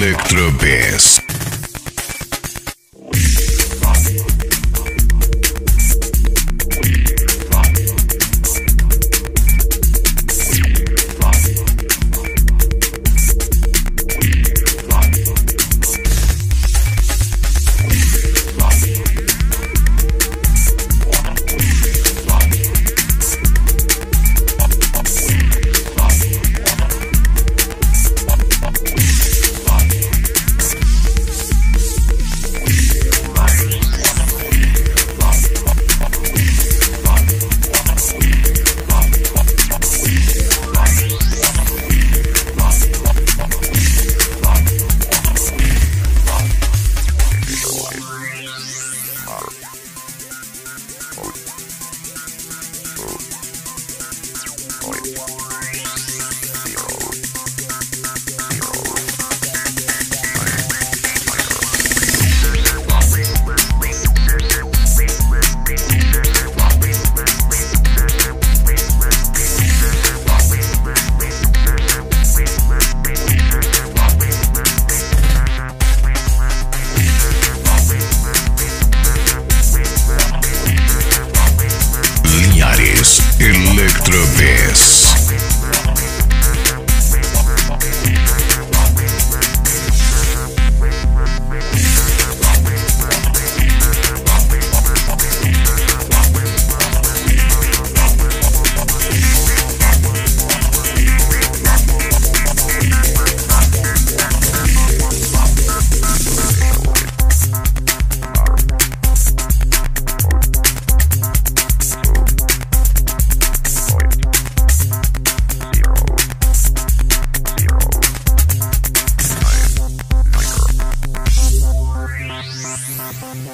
Liñares Electro Best.